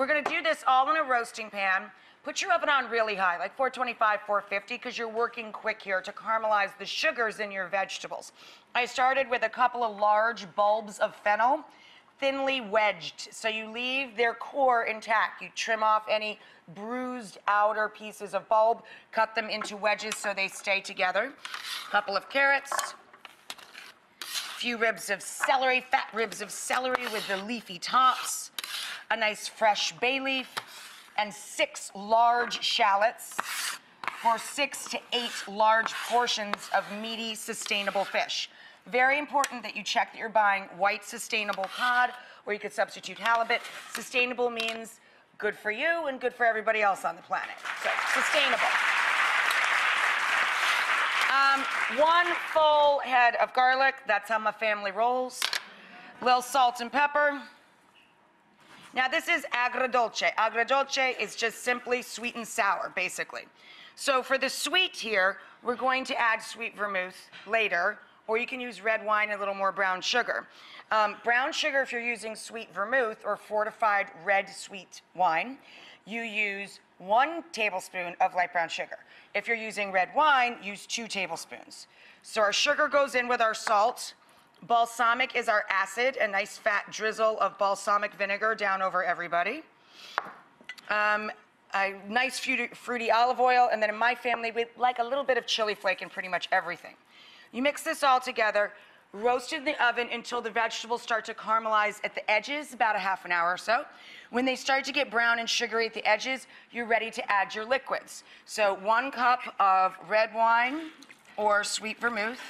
We're gonna do this all in a roasting pan. Put your oven on really high, like 425, 450, because you're working quick here to caramelize the sugars in your vegetables. I started with a couple of large bulbs of fennel, thinly wedged, so you leave their core intact. You trim off any bruised outer pieces of bulb, cut them into wedges so they stay together. A Couple of carrots, few ribs of celery, fat ribs of celery with the leafy tops, a nice fresh bay leaf, and six large shallots for six to eight large portions of meaty, sustainable fish. Very important that you check that you're buying white sustainable cod, or you could substitute halibut. Sustainable means good for you and good for everybody else on the planet. So, sustainable. Um, one full head of garlic. That's how my family rolls. Little salt and pepper. Now this is agrodolce. Agrodolce is just simply sweet and sour, basically. So for the sweet here, we're going to add sweet vermouth later, or you can use red wine and a little more brown sugar. Um, brown sugar, if you're using sweet vermouth or fortified red sweet wine, you use one tablespoon of light brown sugar. If you're using red wine, use two tablespoons. So our sugar goes in with our salt. Balsamic is our acid, a nice fat drizzle of balsamic vinegar down over everybody. Um, a nice fruity, fruity olive oil, and then in my family, we like a little bit of chili flake in pretty much everything. You mix this all together, roast in the oven until the vegetables start to caramelize at the edges, about a half an hour or so. When they start to get brown and sugary at the edges, you're ready to add your liquids. So one cup of red wine or sweet vermouth,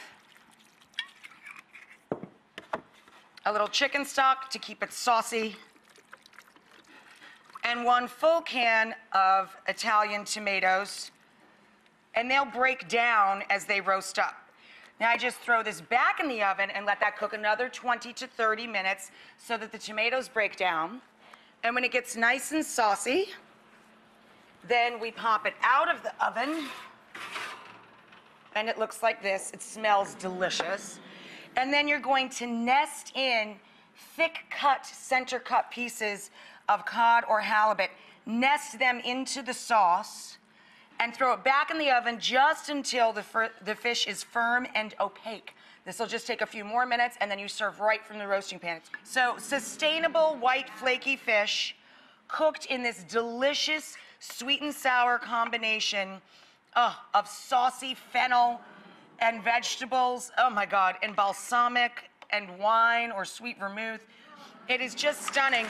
a little chicken stock to keep it saucy, and one full can of Italian tomatoes, and they'll break down as they roast up. Now I just throw this back in the oven and let that cook another 20 to 30 minutes so that the tomatoes break down. And when it gets nice and saucy, then we pop it out of the oven and it looks like this. It smells delicious. And then you're going to nest in thick cut, center cut pieces of cod or halibut. Nest them into the sauce and throw it back in the oven just until the, the fish is firm and opaque. This will just take a few more minutes and then you serve right from the roasting pan. So sustainable white flaky fish cooked in this delicious sweet and sour combination uh, of saucy fennel and vegetables. Oh my God, and balsamic and wine or sweet vermouth. It is just stunning.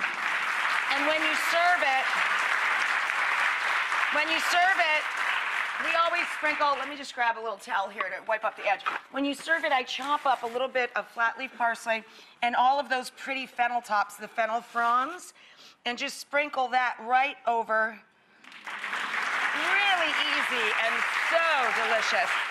And when you serve it, when you serve it, we always sprinkle, let me just grab a little towel here to wipe up the edge. When you serve it, I chop up a little bit of flat leaf parsley and all of those pretty fennel tops, the fennel fronds, and just sprinkle that right over. Really easy and so delicious.